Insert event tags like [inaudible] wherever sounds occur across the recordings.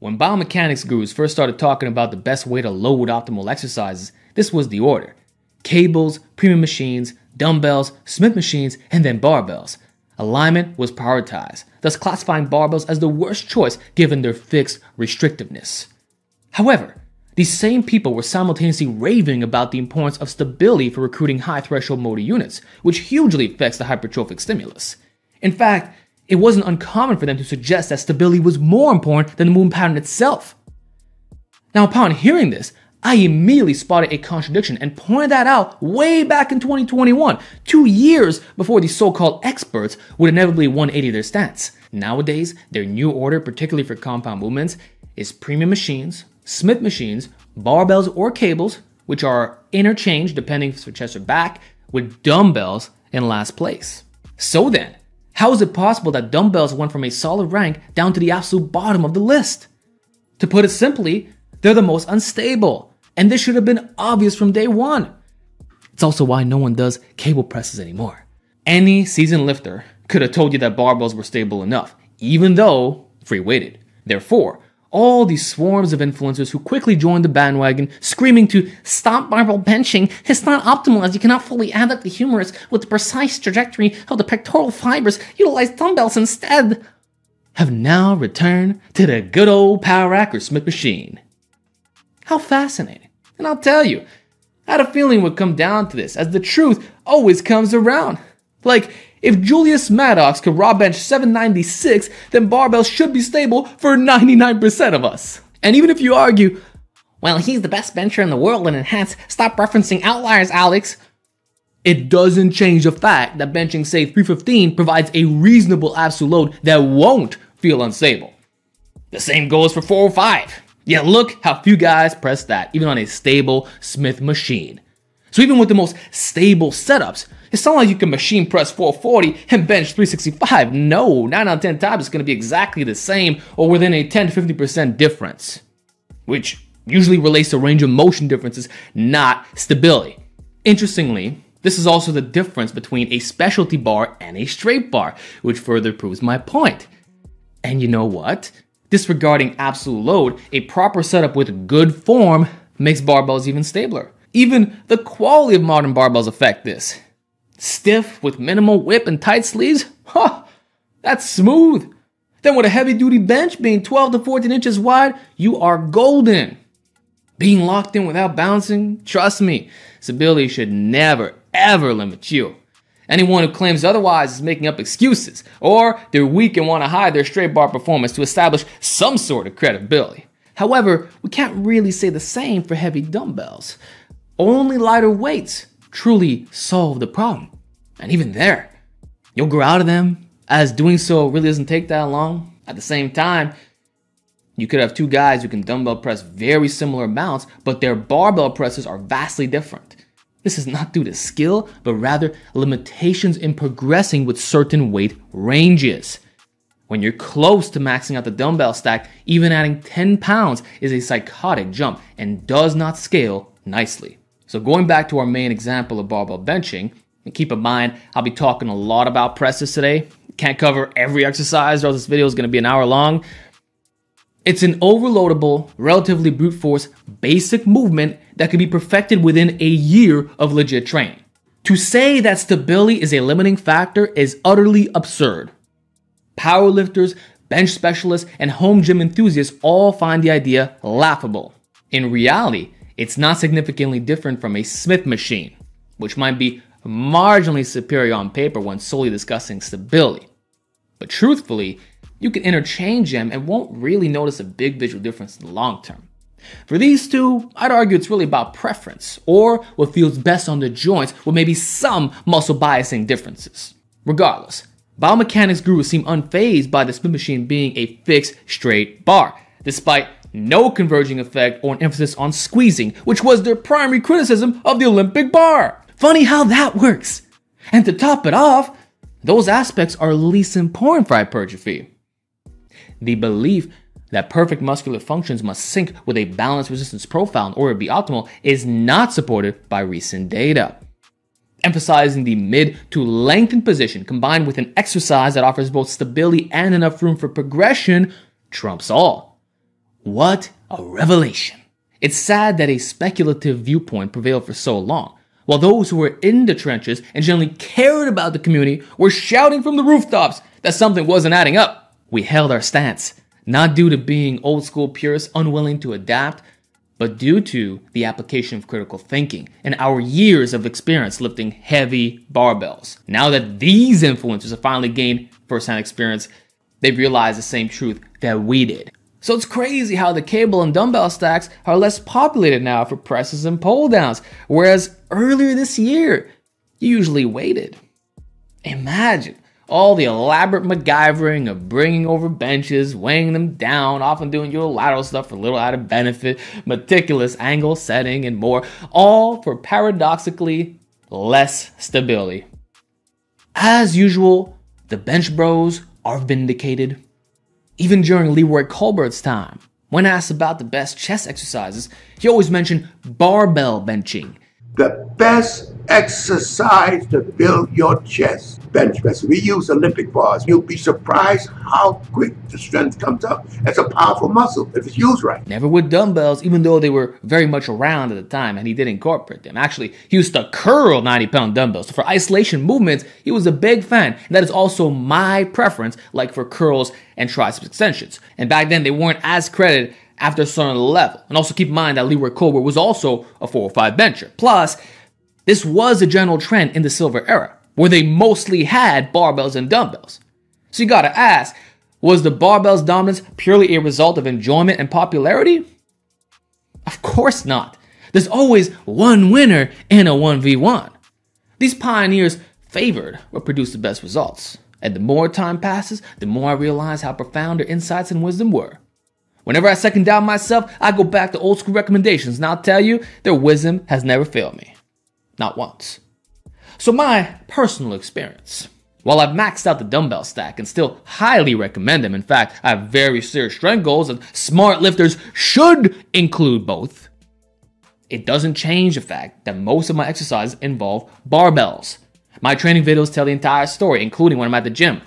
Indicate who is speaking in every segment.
Speaker 1: When biomechanics gurus first started talking about the best way to load optimal exercises, this was the order cables, premium machines, dumbbells, Smith machines, and then barbells. Alignment was prioritized, thus classifying barbells as the worst choice given their fixed restrictiveness. However, these same people were simultaneously raving about the importance of stability for recruiting high threshold motor units, which hugely affects the hypertrophic stimulus. In fact, it wasn't uncommon for them to suggest that stability was more important than the movement pattern itself. Now, upon hearing this, I immediately spotted a contradiction and pointed that out way back in 2021, two years before the so-called experts would inevitably 180 their stance. Nowadays, their new order, particularly for compound movements, is premium machines, Smith machines, barbells or cables, which are interchanged depending for chest or back, with dumbbells in last place. So then, how is it possible that dumbbells went from a solid rank down to the absolute bottom of the list? To put it simply, they're the most unstable and this should have been obvious from day one. It's also why no one does cable presses anymore. Any seasoned lifter could have told you that barbells were stable enough, even though free weighted. Therefore, all these swarms of influencers who quickly joined the bandwagon, screaming to stop barbell benching, it's not optimal as you cannot fully adduct the humerus with the precise trajectory of the pectoral fibers, utilize dumbbells instead, have now returned to the good old power rack or Smith machine. How fascinating. And I'll tell you, I had a feeling would come down to this, as the truth always comes around. Like, if Julius Maddox could raw bench 796, then barbell should be stable for 99% of us. And even if you argue, well, he's the best bencher in the world and enhance, stop referencing outliers, Alex. It doesn't change the fact that benching, say, 315 provides a reasonable absolute load that won't feel unstable. The same goes for 405. Yeah, look how few guys press that, even on a stable Smith machine. So even with the most stable setups, it's not like you can machine press 440 and bench 365. No, 9 out of 10 times it's going to be exactly the same or within a 10 to 50% difference, which usually relates to range of motion differences, not stability. Interestingly, this is also the difference between a specialty bar and a straight bar, which further proves my point. And you know what? Disregarding absolute load, a proper setup with good form makes barbells even stabler. Even the quality of modern barbells affect this. Stiff with minimal whip and tight sleeves? Huh, that's smooth. Then with a heavy duty bench being 12 to 14 inches wide, you are golden. Being locked in without bouncing, trust me, stability should never ever limit you. Anyone who claims otherwise is making up excuses, or they're weak and want to hide their straight bar performance to establish some sort of credibility. However, we can't really say the same for heavy dumbbells. Only lighter weights truly solve the problem. And even there, you'll grow out of them, as doing so really doesn't take that long. At the same time, you could have two guys who can dumbbell press very similar amounts, but their barbell presses are vastly different. This is not due to skill, but rather limitations in progressing with certain weight ranges. When you're close to maxing out the dumbbell stack, even adding 10 pounds is a psychotic jump and does not scale nicely. So going back to our main example of barbell benching, and keep in mind, I'll be talking a lot about presses today. Can't cover every exercise, or this video is going to be an hour long. It's an overloadable, relatively brute force, basic movement that can be perfected within a year of legit training. To say that stability is a limiting factor is utterly absurd. Powerlifters, bench specialists, and home gym enthusiasts all find the idea laughable. In reality, it's not significantly different from a Smith machine, which might be marginally superior on paper when solely discussing stability. But truthfully, you can interchange them and won't really notice a big visual difference in the long term. For these two, I'd argue it's really about preference, or what feels best on the joints with maybe some muscle biasing differences. Regardless, biomechanics gurus seem unfazed by the Smith machine being a fixed, straight bar, despite no converging effect or an emphasis on squeezing, which was their primary criticism of the Olympic bar. Funny how that works. And to top it off, those aspects are least important for hypertrophy. The belief that perfect muscular functions must sync with a balanced resistance profile in order to be optimal is not supported by recent data. Emphasizing the mid to lengthened position combined with an exercise that offers both stability and enough room for progression trumps all. What a revelation. It's sad that a speculative viewpoint prevailed for so long, while those who were in the trenches and generally cared about the community were shouting from the rooftops that something wasn't adding up. We held our stance, not due to being old school purists unwilling to adapt, but due to the application of critical thinking and our years of experience lifting heavy barbells. Now that these influencers have finally gained firsthand experience, they've realized the same truth that we did. So it's crazy how the cable and dumbbell stacks are less populated now for presses and pull downs, whereas earlier this year, you usually waited. Imagine all the elaborate MacGyvering of bringing over benches, weighing them down, often doing your lateral stuff for a little added benefit, meticulous angle setting, and more, all for paradoxically less stability. As usual, the bench bros are vindicated. Even during Leroy Colbert's time, when asked about the best chest exercises, he always mentioned barbell benching.
Speaker 2: The best exercise to build your chest bench press. We use Olympic bars. You'll be surprised how quick the strength comes up. It's a powerful muscle if it's used right.
Speaker 1: Never with dumbbells, even though they were very much around at the time and he did incorporate them. Actually, he used to curl 90 pound dumbbells. So for isolation movements, he was a big fan. And that is also my preference, like for curls and tricep extensions. And back then, they weren't as credited after a certain level. And also keep in mind that Leroy Colbert was also a 405 bencher. Plus, this was a general trend in the silver era where they mostly had barbells and dumbbells. So you gotta ask, was the barbell's dominance purely a result of enjoyment and popularity? Of course not. There's always one winner in a 1v1. These pioneers favored what produced the best results. And the more time passes, the more I realize how profound their insights and wisdom were. Whenever I second doubt myself, I go back to old school recommendations, and I'll tell you, their wisdom has never failed me. Not once. So, my personal experience. While I've maxed out the dumbbell stack and still highly recommend them, in fact, I have very serious strength goals and smart lifters should include both, it doesn't change the fact that most of my exercises involve barbells. My training videos tell the entire story, including when I'm at the gym.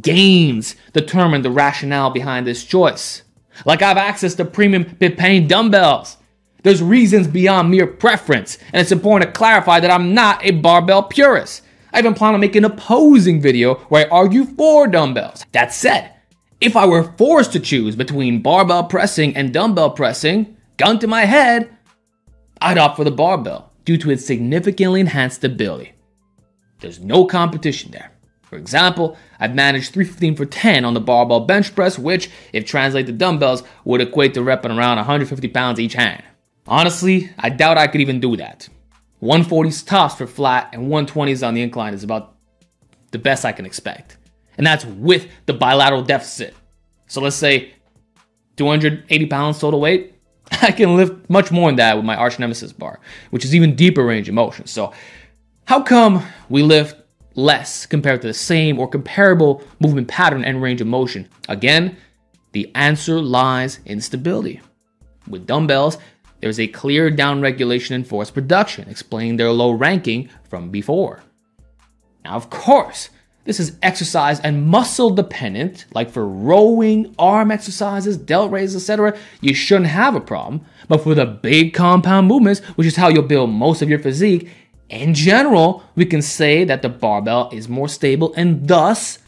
Speaker 1: Gains determine the rationale behind this choice. Like I have access to premium Pitpain dumbbells. There's reasons beyond mere preference, and it's important to clarify that I'm not a barbell purist. I even plan on making an opposing video where I argue for dumbbells. That said, if I were forced to choose between barbell pressing and dumbbell pressing, gun to my head, I'd opt for the barbell due to its significantly enhanced stability. There's no competition there. For example, I've managed 315 for 10 on the barbell bench press, which, if translated to dumbbells, would equate to repping around 150 pounds each hand. Honestly, I doubt I could even do that. 140s tops for flat and 120s on the incline is about the best I can expect. And that's with the bilateral deficit. So let's say 280 pounds total weight. [laughs] I can lift much more than that with my arch nemesis bar, which is even deeper range of motion. So, how come we lift less compared to the same or comparable movement pattern and range of motion? Again, the answer lies in stability. With dumbbells, there's a clear downregulation in force production, explaining their low ranking from before. Now, of course, this is exercise and muscle dependent, like for rowing, arm exercises, delt raises, etc. You shouldn't have a problem. But for the big compound movements, which is how you'll build most of your physique, in general, we can say that the barbell is more stable and thus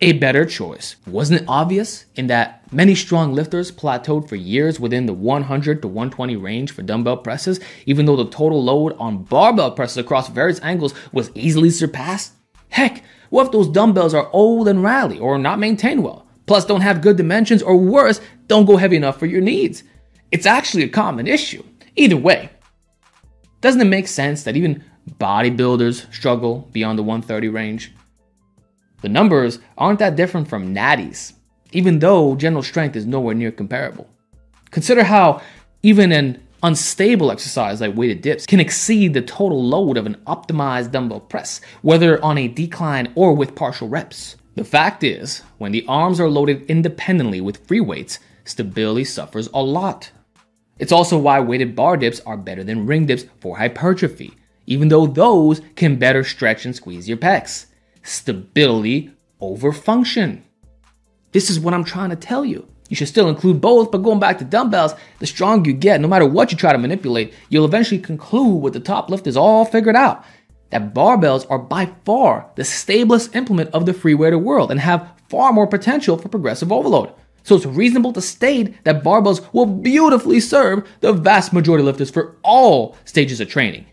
Speaker 1: a better choice. Wasn't it obvious in that many strong lifters plateaued for years within the 100 to 120 range for dumbbell presses, even though the total load on barbell presses across various angles was easily surpassed? Heck, what if those dumbbells are old and rally or not maintained well? Plus, don't have good dimensions, or worse, don't go heavy enough for your needs. It's actually a common issue. Either way, doesn't it make sense that even bodybuilders struggle beyond the 130 range? The numbers aren't that different from natties, even though general strength is nowhere near comparable. Consider how even an unstable exercise like weighted dips can exceed the total load of an optimized dumbbell press, whether on a decline or with partial reps. The fact is, when the arms are loaded independently with free weights, stability suffers a lot. It's also why weighted bar dips are better than ring dips for hypertrophy, even though those can better stretch and squeeze your pecs stability over function. This is what I'm trying to tell you. You should still include both, but going back to dumbbells, the stronger you get, no matter what you try to manipulate, you'll eventually conclude with the top lift is all figured out. That barbells are by far the stablest implement of the freeweighter world and have far more potential for progressive overload. So it's reasonable to state that barbells will beautifully serve the vast majority of lifters for all stages of training,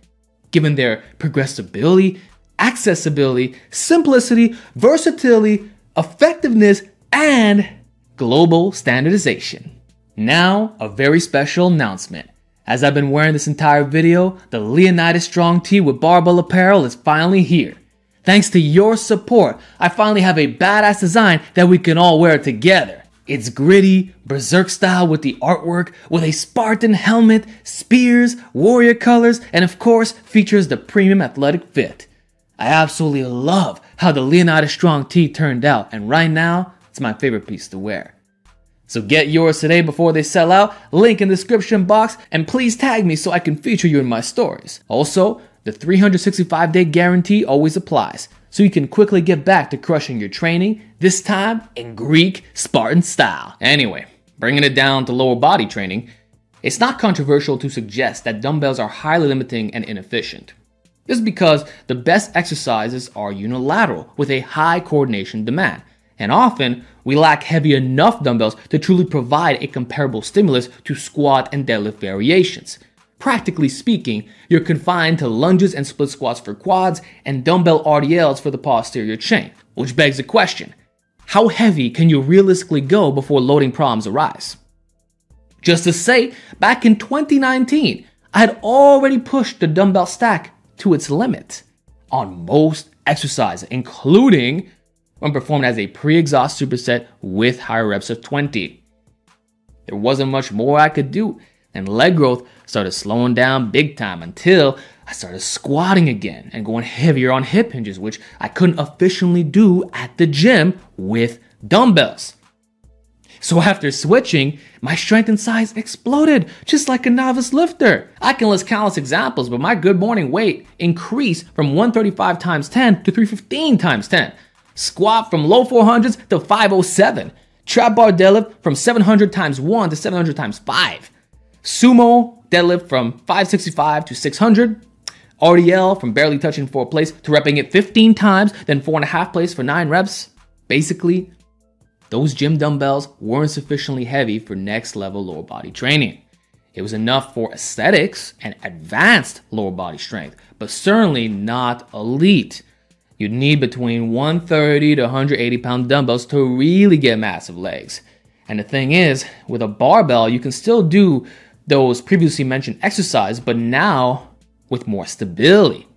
Speaker 1: given their progressibility, accessibility, simplicity, versatility, effectiveness, and global standardization. Now, a very special announcement. As I've been wearing this entire video, the Leonidas Strong Tee with barbell apparel is finally here. Thanks to your support, I finally have a badass design that we can all wear together. It's gritty, berserk style with the artwork, with a Spartan helmet, spears, warrior colors, and of course features the premium athletic fit. I absolutely love how the Leonidas Strong Tee turned out, and right now, it's my favorite piece to wear. So get yours today before they sell out. Link in the description box, and please tag me so I can feature you in my stories. Also, the 365 day guarantee always applies, so you can quickly get back to crushing your training, this time in Greek Spartan style. Anyway, bringing it down to lower body training, it's not controversial to suggest that dumbbells are highly limiting and inefficient. This is because the best exercises are unilateral with a high coordination demand. And often, we lack heavy enough dumbbells to truly provide a comparable stimulus to squat and deadlift variations. Practically speaking, you're confined to lunges and split squats for quads and dumbbell RDLs for the posterior chain. Which begs the question how heavy can you realistically go before loading problems arise? Just to say, back in 2019, I had already pushed the dumbbell stack to its limit on most exercises, including when performed as a pre-exhaust superset with higher reps of 20. There wasn't much more I could do, and leg growth started slowing down big time until I started squatting again and going heavier on hip hinges, which I couldn't efficiently do at the gym with dumbbells. So after switching, my strength and size exploded, just like a novice lifter. I can list countless examples, but my good morning weight increased from 135 times 10 to 315 times 10. Squat from low 400s to 507. Trap bar deadlift from 700 times 1 to 700 times 5. Sumo deadlift from 565 to 600. RDL from barely touching four plates to repping it 15 times, then four and a half plates for nine reps. Basically, those gym dumbbells weren't sufficiently heavy for next level lower body training. It was enough for aesthetics and advanced lower body strength, but certainly not elite. You'd need between 130 to 180 pound dumbbells to really get massive legs. And the thing is, with a barbell, you can still do those previously mentioned exercises, but now with more stability.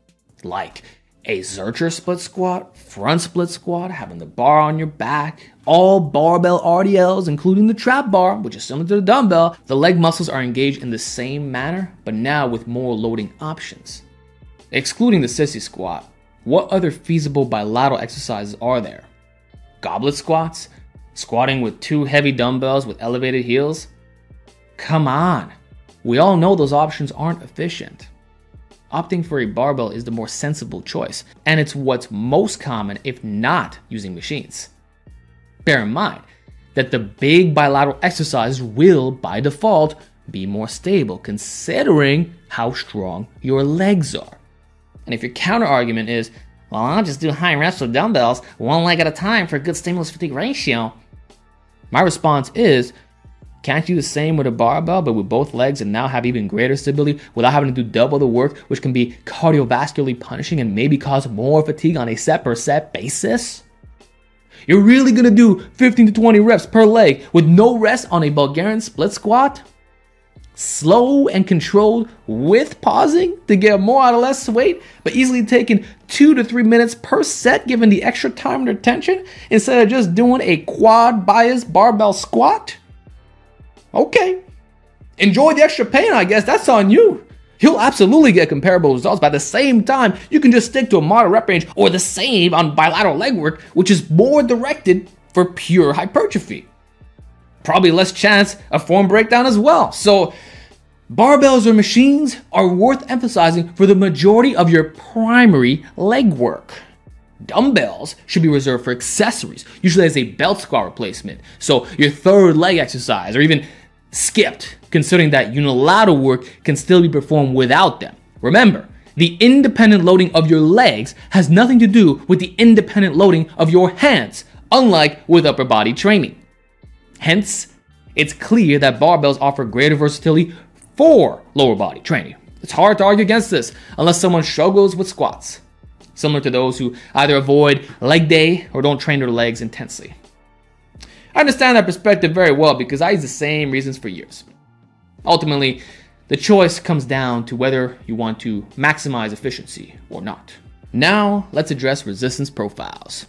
Speaker 1: Like a Zercher split squat, front split squat, having the bar on your back, all barbell RDLs, including the trap bar, which is similar to the dumbbell. The leg muscles are engaged in the same manner, but now with more loading options. Excluding the sissy squat, what other feasible bilateral exercises are there? Goblet squats? Squatting with two heavy dumbbells with elevated heels? Come on! We all know those options aren't efficient. Opting for a barbell is the more sensible choice, and it's what's most common if not using machines. Bear in mind that the big bilateral exercise will, by default, be more stable considering how strong your legs are. And if your counter argument is, well, I'll just do high reps with dumbbells, one leg at a time for a good stimulus fatigue ratio, my response is, can't you do the same with a barbell, but with both legs and now have even greater stability without having to do double the work, which can be cardiovascularly punishing and maybe cause more fatigue on a set per set basis? You're really gonna do 15 to 20 reps per leg with no rest on a Bulgarian split squat? slow and controlled with pausing to get more out of less weight, but easily taking two to three minutes per set given the extra time and attention instead of just doing a quad bias barbell squat? Okay. Enjoy the extra pain, I guess. That's on you. You'll absolutely get comparable results, at the same time, you can just stick to a moderate rep range or the same on bilateral leg work, which is more directed for pure hypertrophy probably less chance of form breakdown as well. So, barbells or machines are worth emphasizing for the majority of your primary leg work. Dumbbells should be reserved for accessories, usually as a belt squat replacement. So your third leg exercise, or even skipped, considering that unilateral work can still be performed without them. Remember, the independent loading of your legs has nothing to do with the independent loading of your hands, unlike with upper body training. Hence, it's clear that barbells offer greater versatility for lower body training. It's hard to argue against this unless someone struggles with squats, similar to those who either avoid leg day or don't train their legs intensely. I understand that perspective very well because I use the same reasons for years. Ultimately, the choice comes down to whether you want to maximize efficiency or not. Now, let's address resistance profiles.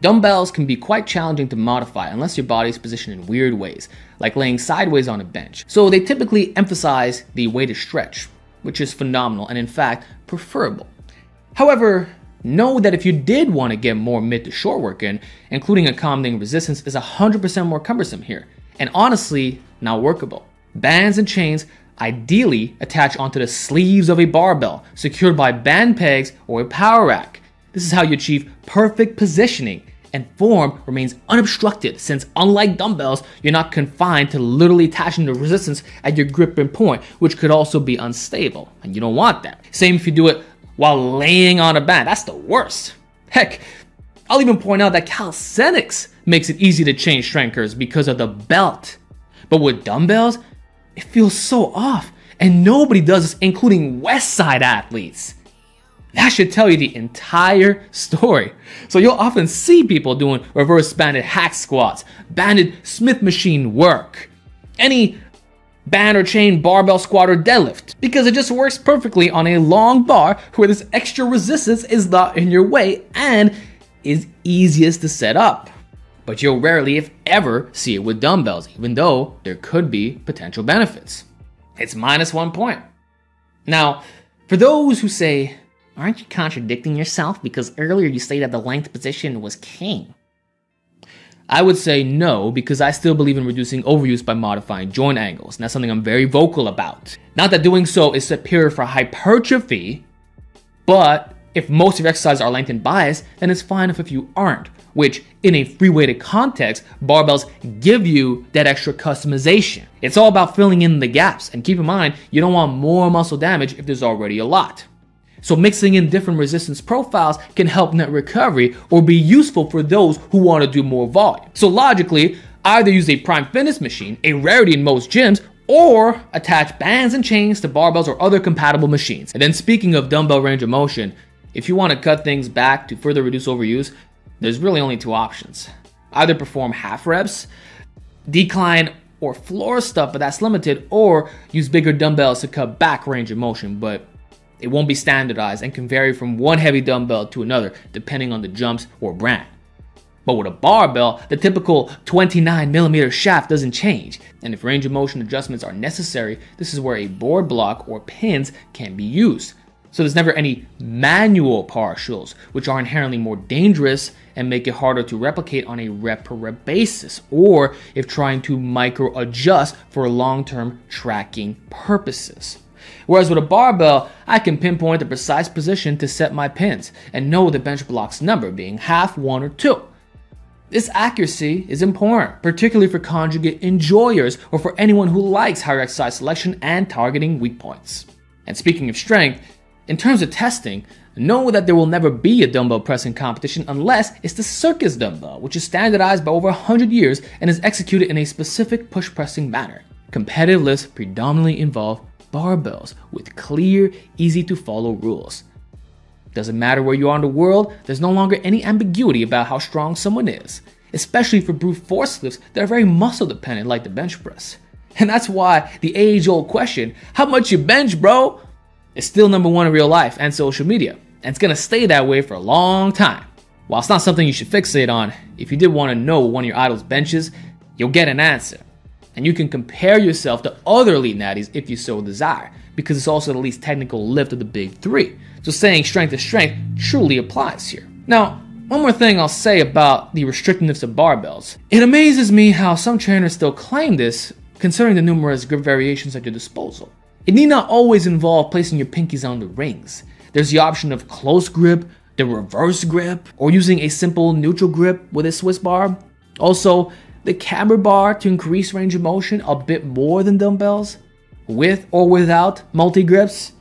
Speaker 1: Dumbbells can be quite challenging to modify unless your body is positioned in weird ways, like laying sideways on a bench. So they typically emphasize the weighted stretch, which is phenomenal and in fact preferable. However, know that if you did want to get more mid to short work in, including accommodating resistance is 100% more cumbersome here, and honestly, not workable. Bands and chains ideally attach onto the sleeves of a barbell, secured by band pegs or a power rack. This is how you achieve perfect positioning and form remains unobstructed since unlike dumbbells, you're not confined to literally attaching the resistance at your gripping point, which could also be unstable, and you don't want that. Same if you do it while laying on a band, that's the worst. Heck, I'll even point out that calisthenics makes it easy to change strength because of the belt. But with dumbbells, it feels so off, and nobody does this, including Westside athletes. That should tell you the entire story. So you'll often see people doing reverse banded hack squats, banded Smith machine work, any band or chain barbell squat or deadlift, because it just works perfectly on a long bar where this extra resistance is not in your way and is easiest to set up. But you'll rarely, if ever, see it with dumbbells, even though there could be potential benefits. It's minus one point. Now, for those who say, Aren't you contradicting yourself? Because earlier you stated that the length position was king. I would say no, because I still believe in reducing overuse by modifying joint angles, and that's something I'm very vocal about. Not that doing so is superior for hypertrophy, but if most of your exercises are length and bias, then it's fine if a few aren't, which in a free weighted context, barbells give you that extra customization. It's all about filling in the gaps, and keep in mind, you don't want more muscle damage if there's already a lot. So mixing in different resistance profiles can help net recovery or be useful for those who want to do more volume. So logically, either use a prime fitness machine, a rarity in most gyms, or attach bands and chains to barbells or other compatible machines. And then speaking of dumbbell range of motion, if you want to cut things back to further reduce overuse, there's really only two options. Either perform half reps, decline or floor stuff, but that's limited, or use bigger dumbbells to cut back range of motion, but it won't be standardized and can vary from one heavy dumbbell to another depending on the jumps or brand. But with a barbell, the typical 29 millimeter shaft doesn't change, and if range of motion adjustments are necessary, this is where a board block or pins can be used. So there's never any manual partials, which are inherently more dangerous and make it harder to replicate on a rep per rep basis, or if trying to micro adjust for long term tracking purposes. Whereas with a barbell, I can pinpoint the precise position to set my pins and know the bench block's number being half, one, or two. This accuracy is important, particularly for conjugate enjoyers or for anyone who likes higher exercise selection and targeting weak points. And speaking of strength, in terms of testing, know that there will never be a dumbbell pressing competition unless it's the circus dumbbell, which is standardized by over 100 years and is executed in a specific push pressing manner. Competitive lists predominantly involve barbells with clear, easy to follow rules. Doesn't matter where you are in the world, there's no longer any ambiguity about how strong someone is, especially for brute force lifts that are very muscle dependent like the bench press. [laughs] And that's why the age old question, how much you bench, bro? is still number one in real life and social media, and it's gonna stay that way for a long time. While it's not something you should fixate on, if you did want to know one of your idol's benches, you'll get an answer and you can compare yourself to other elite natties if you so desire, because it's also the least technical lift of the big three. So saying strength to strength truly applies here. Now, one more thing I'll say about the restrictiveness of barbells. It amazes me how some trainers still claim this, considering the numerous grip variations at your disposal. It need not always involve placing your pinkies on the rings. There's the option of close grip, the reverse grip, or using a simple neutral grip with a Swiss bar. Also, the camber bar to increase range of motion a bit more than dumbbells, with or without multi grips.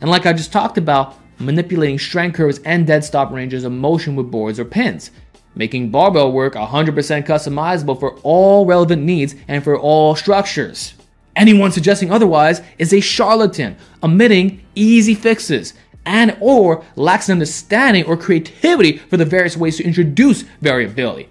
Speaker 1: And like I just talked about, manipulating strength curves and dead stop ranges of motion with boards or pins, making barbell work 100% customizable for all relevant needs and for all structures. Anyone suggesting otherwise is a charlatan, omitting easy fixes and or lacks an understanding or creativity for the various ways to introduce variability,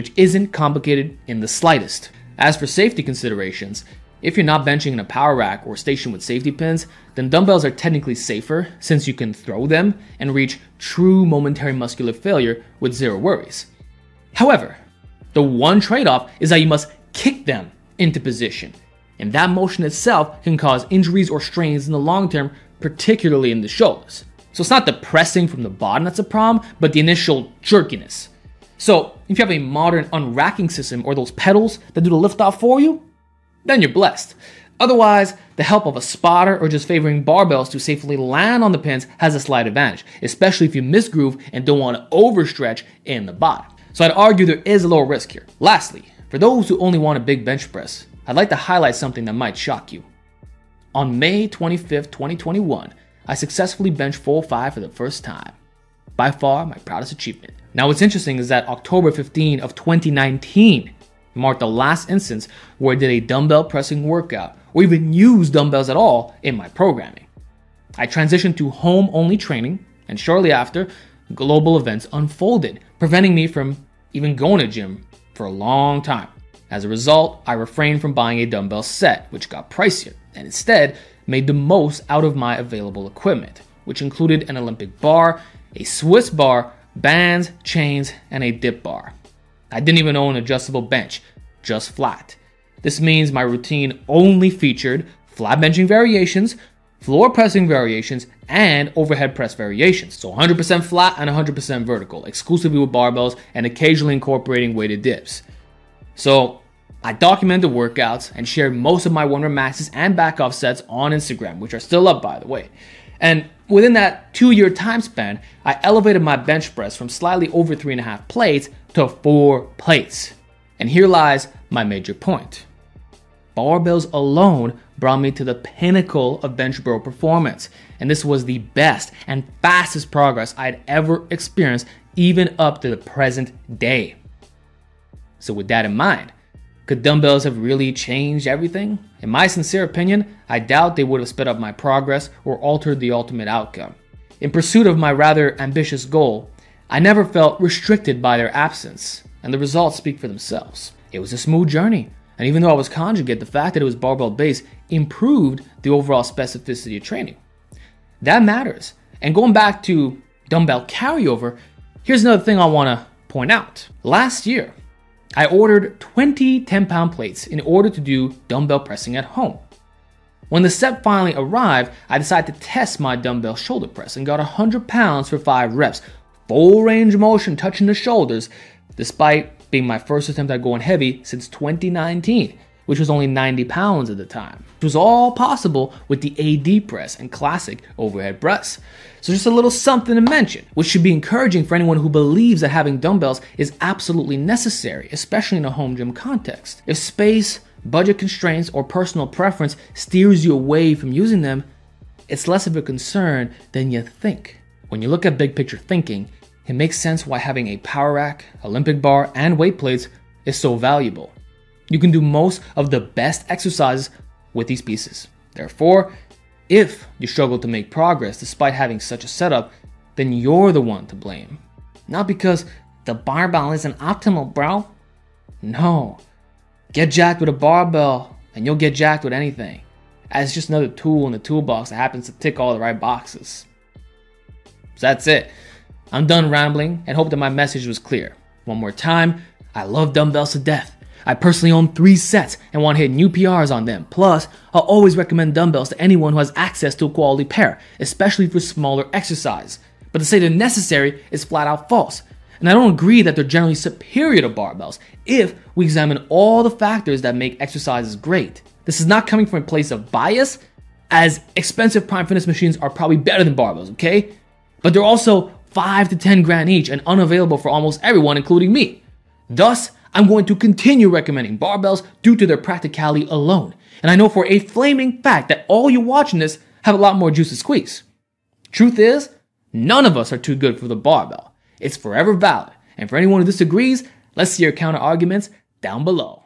Speaker 1: which isn't complicated in the slightest. As for safety considerations, if you're not benching in a power rack or station with safety pins, then dumbbells are technically safer since you can throw them and reach true momentary muscular failure with zero worries. However, the one trade off is that you must kick them into position, and that motion itself can cause injuries or strains in the long term, particularly in the shoulders. So it's not the pressing from the bottom that's a problem, but the initial jerkiness. So if you have a modern unracking system or those pedals that do the lift off for you, then you're blessed. Otherwise, the help of a spotter or just favoring barbells to safely land on the pins has a slight advantage, especially if you misgroove and don't want to overstretch in the bottom. So I'd argue there is a lower risk here. Lastly, for those who only want a big bench press, I'd like to highlight something that might shock you. On May 25th, 2021, I successfully benched 405 for the first time. By far my proudest achievement. Now what's interesting is that October 15 of 2019 marked the last instance where I did a dumbbell pressing workout or even used dumbbells at all in my programming. I transitioned to home only training, and shortly after, global events unfolded, preventing me from even going to gym for a long time. As a result, I refrained from buying a dumbbell set, which got pricier, and instead made the most out of my available equipment, which included an Olympic bar, a Swiss bar, bands, chains, and a dip bar. I didn't even own an adjustable bench, just flat. This means my routine only featured flat benching variations, floor pressing variations, and overhead press variations. So 100% flat and 100% vertical, exclusively with barbells and occasionally incorporating weighted dips. So I documented the workouts and shared most of my one rep maxes and back off sets on Instagram, which are still up by the way. And within that two year time span, I elevated my bench press from slightly over three and a half plates to four plates. And here lies my major point. Barbells alone brought me to the pinnacle of bench bro performance, and this was the best and fastest progress I'd ever experienced, even up to the present day. So, with that in mind, could dumbbells have really changed everything? In my sincere opinion, I doubt they would have sped up my progress or altered the ultimate outcome. In pursuit of my rather ambitious goal, I never felt restricted by their absence, and the results speak for themselves. It was a smooth journey, and even though I was conjugate, the fact that it was barbell based improved the overall specificity of training. That matters. And going back to dumbbell carryover, here's another thing I want to point out. Last year, I ordered 20 10 pound plates in order to do dumbbell pressing at home. When the set finally arrived, I decided to test my dumbbell shoulder press and got 100 pounds for 5 reps, full range of motion touching the shoulders, despite being my first attempt at going heavy since 2019, which was only 90 pounds at the time. It was all possible with the AD press and classic overhead press. So just a little something to mention, which should be encouraging for anyone who believes that having dumbbells is absolutely necessary, especially in a home gym context. If space, budget constraints, or personal preference steers you away from using them, it's less of a concern than you think. When you look at big picture thinking, it makes sense why having a power rack, Olympic bar, and weight plates is so valuable. You can do most of the best exercises with these pieces. Therefore, if you struggle to make progress despite having such a setup, then you're the one to blame. Not because the barbell isn't optimal, bro. No. Get jacked with a barbell and you'll get jacked with anything. As just another tool in the toolbox that happens to tick all the right boxes. So that's it. I'm done rambling and hope that my message was clear. One more time, I love dumbbells to death. I personally own three sets and want to hit new PRs on them. Plus, I'll always recommend dumbbells to anyone who has access to a quality pair, especially for smaller exercise. But to say they're necessary is flat out false. And I don't agree that they're generally superior to barbells if we examine all the factors that make exercises great. This is not coming from a place of bias, as expensive prime fitness machines are probably better than barbells, okay? But they're also 5 to 10 grand each and unavailable for almost everyone, including me. Thus, I'm going to continue recommending barbells due to their practicality alone. And I know for a flaming fact that all you watching this have a lot more juice to squeeze. Truth is, none of us are too good for the barbell. It's forever valid. And for anyone who disagrees, let's see your counter arguments down below.